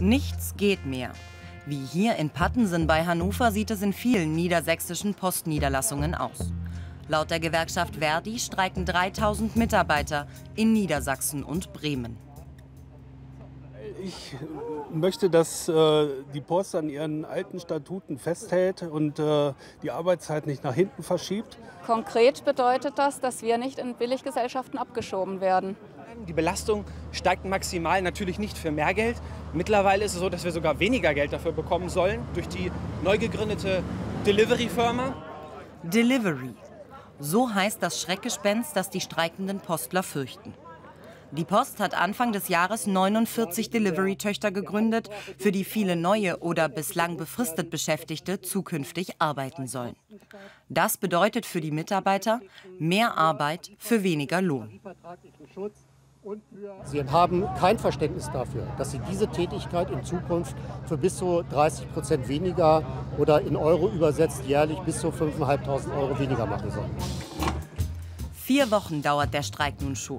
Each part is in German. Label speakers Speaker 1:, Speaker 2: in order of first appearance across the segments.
Speaker 1: Nichts geht mehr. Wie hier in Pattensen bei Hannover sieht es in vielen niedersächsischen Postniederlassungen aus. Laut der Gewerkschaft Verdi streiken 3000 Mitarbeiter in Niedersachsen und Bremen.
Speaker 2: Ich möchte, dass äh, die Post an ihren alten Statuten festhält und äh, die Arbeitszeit nicht nach hinten verschiebt.
Speaker 3: Konkret bedeutet das, dass wir nicht in Billiggesellschaften abgeschoben werden.
Speaker 4: Die Belastung steigt maximal, natürlich nicht für mehr Geld. Mittlerweile ist es so, dass wir sogar weniger Geld dafür bekommen sollen durch die neu gegründete Delivery-Firma.
Speaker 1: Delivery. So heißt das Schreckgespenst, das die streikenden Postler fürchten. Die Post hat Anfang des Jahres 49 Delivery-Töchter gegründet, für die viele neue oder bislang befristet Beschäftigte zukünftig arbeiten sollen. Das bedeutet für die Mitarbeiter mehr Arbeit für weniger Lohn.
Speaker 5: Sie haben kein Verständnis dafür, dass Sie diese Tätigkeit in Zukunft für bis zu 30 Prozent weniger oder in Euro übersetzt jährlich bis zu 5.500 Euro weniger machen sollen.
Speaker 1: Vier Wochen dauert der Streik nun schon.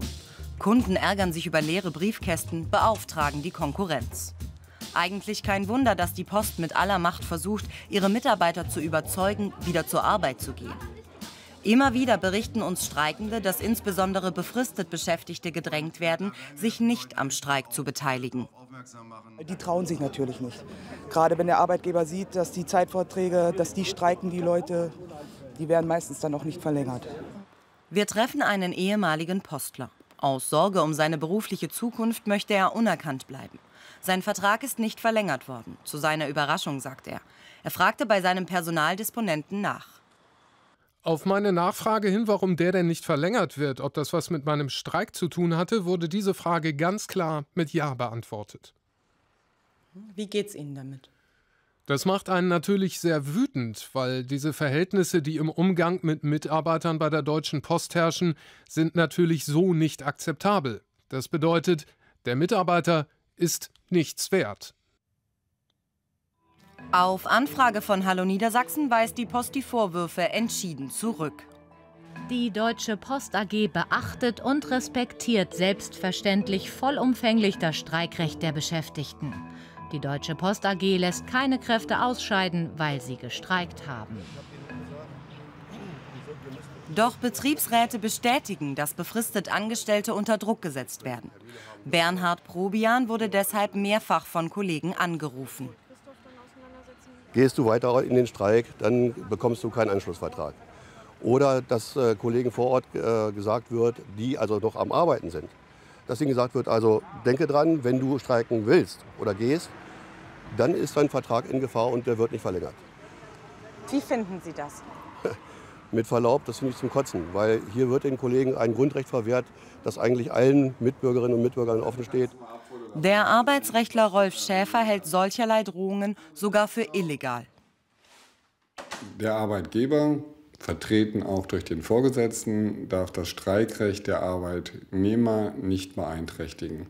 Speaker 1: Kunden ärgern sich über leere Briefkästen, beauftragen die Konkurrenz. Eigentlich kein Wunder, dass die Post mit aller Macht versucht, ihre Mitarbeiter zu überzeugen, wieder zur Arbeit zu gehen. Immer wieder berichten uns Streikende, dass insbesondere befristet Beschäftigte gedrängt werden, sich nicht am Streik zu beteiligen.
Speaker 6: Die trauen sich natürlich nicht. Gerade wenn der Arbeitgeber sieht, dass die Zeitvorträge, dass die streiken, die Leute, die werden meistens dann auch nicht verlängert.
Speaker 1: Wir treffen einen ehemaligen Postler. Aus Sorge um seine berufliche Zukunft möchte er unerkannt bleiben. Sein Vertrag ist nicht verlängert worden. Zu seiner Überraschung, sagt er. Er fragte bei seinem Personaldisponenten nach.
Speaker 7: Auf meine Nachfrage hin, warum der denn nicht verlängert wird, ob das was mit meinem Streik zu tun hatte, wurde diese Frage ganz klar mit Ja beantwortet.
Speaker 1: Wie geht's Ihnen damit?
Speaker 7: Das macht einen natürlich sehr wütend, weil diese Verhältnisse, die im Umgang mit Mitarbeitern bei der Deutschen Post herrschen, sind natürlich so nicht akzeptabel. Das bedeutet, der Mitarbeiter ist nichts wert.
Speaker 1: Auf Anfrage von Hallo Niedersachsen weist die Post die Vorwürfe entschieden zurück.
Speaker 8: Die Deutsche Post AG beachtet und respektiert selbstverständlich vollumfänglich das Streikrecht der Beschäftigten. Die Deutsche Post AG lässt keine Kräfte ausscheiden, weil sie gestreikt haben.
Speaker 1: Doch Betriebsräte bestätigen, dass befristet Angestellte unter Druck gesetzt werden. Bernhard Probian wurde deshalb mehrfach von Kollegen angerufen.
Speaker 9: Gehst du weiter in den Streik, dann bekommst du keinen Anschlussvertrag. Oder dass äh, Kollegen vor Ort äh, gesagt wird, die also noch am Arbeiten sind, dass ihnen gesagt wird, also denke dran, wenn du streiken willst oder gehst, dann ist dein Vertrag in Gefahr und der wird nicht verlängert.
Speaker 1: Wie finden Sie das?
Speaker 9: Mit Verlaub, das finde ich zum Kotzen, weil hier wird den Kollegen ein Grundrecht verwehrt, das eigentlich allen Mitbürgerinnen und Mitbürgern offen steht.
Speaker 1: Der Arbeitsrechtler Rolf Schäfer hält solcherlei Drohungen sogar für illegal.
Speaker 10: Der Arbeitgeber, vertreten auch durch den Vorgesetzten, darf das Streikrecht der Arbeitnehmer nicht beeinträchtigen.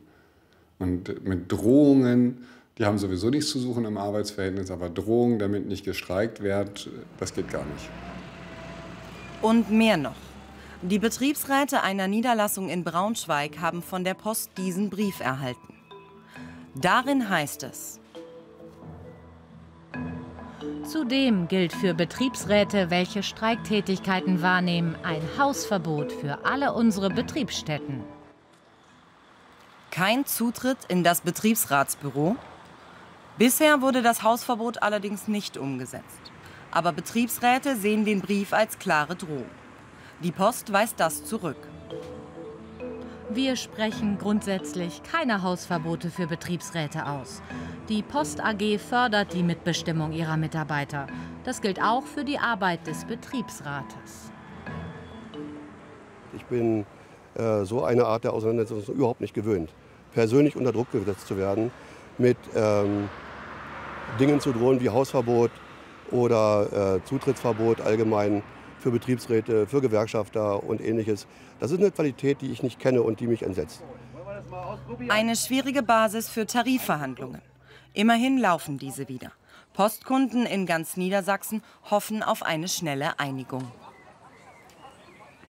Speaker 10: Und mit Drohungen, die haben sowieso nichts zu suchen im Arbeitsverhältnis, aber Drohungen, damit nicht gestreikt wird, das geht gar nicht.
Speaker 1: Und mehr noch. Die Betriebsräte einer Niederlassung in Braunschweig haben von der Post diesen Brief erhalten. Darin heißt es,
Speaker 8: Zudem gilt für Betriebsräte, welche Streiktätigkeiten wahrnehmen, ein Hausverbot für alle unsere Betriebsstätten.
Speaker 1: Kein Zutritt in das Betriebsratsbüro. Bisher wurde das Hausverbot allerdings nicht umgesetzt. Aber Betriebsräte sehen den Brief als klare Drohung. Die Post weist das zurück.
Speaker 8: Wir sprechen grundsätzlich keine Hausverbote für Betriebsräte aus. Die Post AG fördert die Mitbestimmung ihrer Mitarbeiter. Das gilt auch für die Arbeit des Betriebsrates.
Speaker 9: Ich bin äh, so eine Art der Auseinandersetzung überhaupt nicht gewöhnt. Persönlich unter Druck gesetzt zu werden, mit ähm, Dingen zu drohen wie Hausverbot oder äh, Zutrittsverbot allgemein für Betriebsräte, für Gewerkschafter und ähnliches. Das ist eine Qualität, die ich nicht kenne und die mich entsetzt.
Speaker 1: Eine schwierige Basis für Tarifverhandlungen. Immerhin laufen diese wieder. Postkunden in ganz Niedersachsen hoffen auf eine schnelle Einigung.